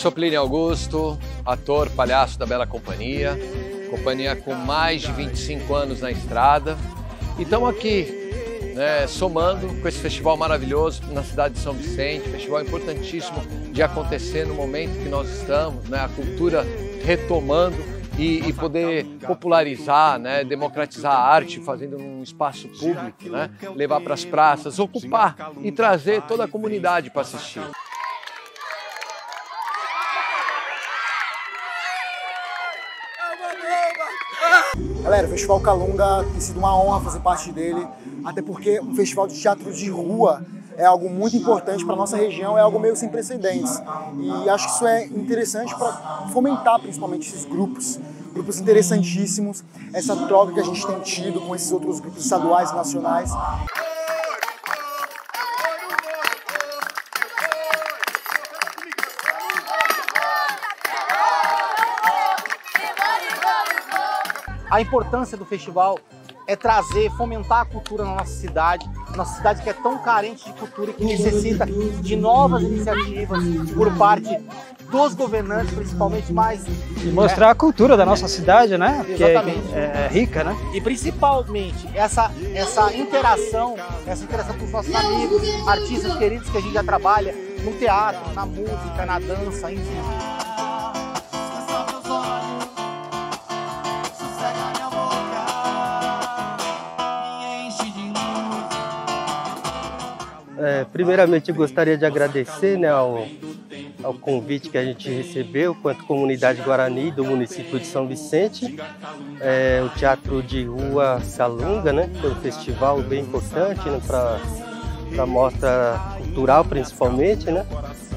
sou Plínio Augusto, ator, palhaço da Bela Companhia, companhia com mais de 25 anos na estrada. E estamos aqui, né, somando com esse festival maravilhoso na cidade de São Vicente, festival importantíssimo de acontecer no momento que nós estamos, né, a cultura retomando e, e, poder popularizar, né, democratizar a arte, fazendo um espaço público, né, levar para as praças, ocupar e trazer toda a comunidade para assistir. Galera, o Festival Calunga tem sido uma honra fazer parte dele, até porque um festival de teatro de rua é algo muito importante para nossa região, é algo meio sem precedentes. E acho que isso é interessante para fomentar principalmente esses grupos, grupos interessantíssimos, essa troca que a gente tem tido com esses outros grupos estaduais e nacionais. A importância do festival é trazer, fomentar a cultura na nossa cidade, nossa cidade que é tão carente de cultura e que necessita de novas iniciativas por parte dos governantes, principalmente mais. E mostrar é, a cultura da nossa cidade, né? É Exatamente. É, é, rica, né? E principalmente essa, essa interação, essa interação com os nossos amigos, artistas queridos que a gente já trabalha no teatro, na música, na dança, enfim. É, primeiramente, gostaria de agradecer né, ao, ao convite que a gente recebeu, quanto comunidade Guarani do município de São Vicente, é, o Teatro de Rua Salunga, né, que é um festival bem importante né, para a mostra cultural, principalmente. Né,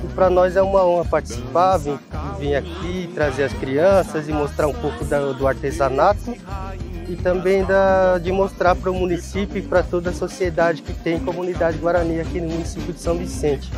e para nós é uma honra participar, vir, vir aqui, trazer as crianças e mostrar um pouco da, do artesanato e também da, de mostrar para o município e para toda a sociedade que tem comunidade Guarani aqui no município de São Vicente.